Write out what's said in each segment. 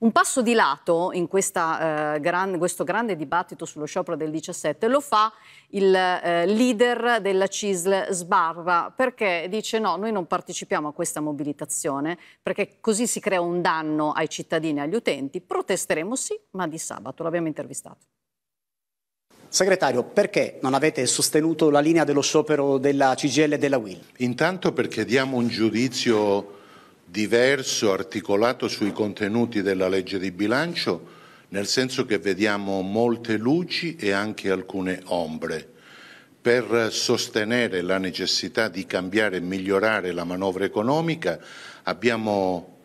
Un passo di lato in questa, eh, gran, questo grande dibattito sullo sciopero del 17 lo fa il eh, leader della CISL Sbarra perché dice no, noi non partecipiamo a questa mobilitazione perché così si crea un danno ai cittadini e agli utenti. Protesteremo sì, ma di sabato. L'abbiamo intervistato. Segretario, perché non avete sostenuto la linea dello sciopero della CGL e della WIL? Intanto perché diamo un giudizio diverso, articolato sui contenuti della legge di bilancio, nel senso che vediamo molte luci e anche alcune ombre. Per sostenere la necessità di cambiare e migliorare la manovra economica abbiamo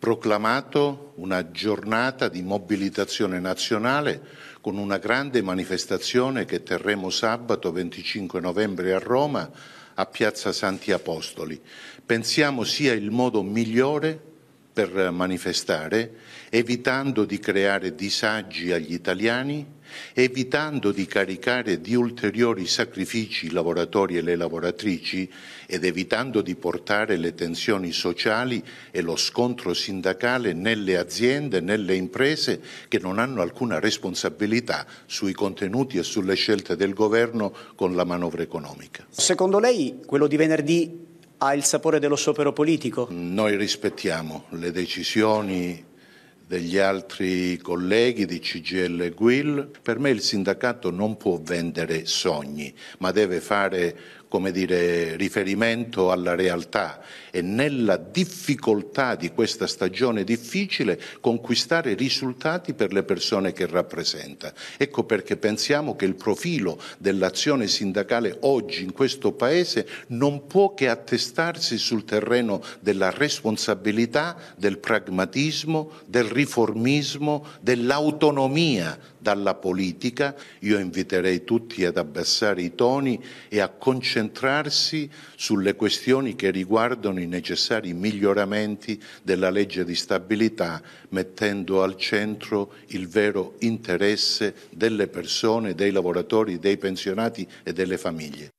proclamato una giornata di mobilitazione nazionale con una grande manifestazione che terremo sabato 25 novembre a Roma a Piazza Santi Apostoli. Pensiamo sia il modo migliore per manifestare, evitando di creare disagi agli italiani evitando di caricare di ulteriori sacrifici i lavoratori e le lavoratrici ed evitando di portare le tensioni sociali e lo scontro sindacale nelle aziende, nelle imprese che non hanno alcuna responsabilità sui contenuti e sulle scelte del governo con la manovra economica. Secondo lei quello di venerdì ha il sapore dello sciopero politico? Noi rispettiamo le decisioni degli altri colleghi di CGL e GUIL. Per me il sindacato non può vendere sogni, ma deve fare come dire, riferimento alla realtà e nella difficoltà di questa stagione difficile conquistare risultati per le persone che rappresenta. Ecco perché pensiamo che il profilo dell'azione sindacale oggi in questo Paese non può che attestarsi sul terreno della responsabilità, del pragmatismo, del riformismo, dell'autonomia dalla politica. Io inviterei tutti ad abbassare i toni e a concentrarsi concentrarsi sulle questioni che riguardano i necessari miglioramenti della legge di stabilità, mettendo al centro il vero interesse delle persone, dei lavoratori, dei pensionati e delle famiglie.